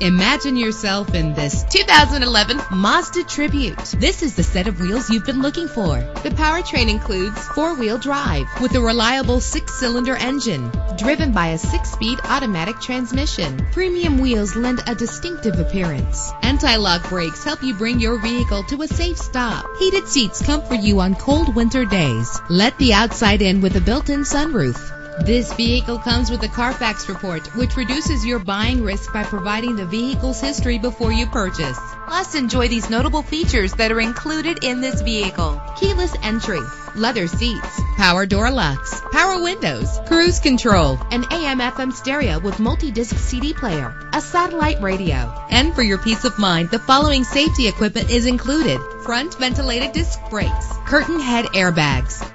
Imagine yourself in this 2011 Mazda Tribute. This is the set of wheels you've been looking for. The powertrain includes four-wheel drive with a reliable six-cylinder engine driven by a six-speed automatic transmission. Premium wheels lend a distinctive appearance. Anti-lock brakes help you bring your vehicle to a safe stop. Heated seats comfort you on cold winter days. Let the outside in with a built-in sunroof. This vehicle comes with a Carfax report, which reduces your buying risk by providing the vehicle's history before you purchase. Plus, enjoy these notable features that are included in this vehicle. Keyless entry, leather seats, power door locks, power windows, cruise control, an AM FM stereo with multi-disc CD player, a satellite radio. And for your peace of mind, the following safety equipment is included. Front ventilated disc brakes, curtain head airbags,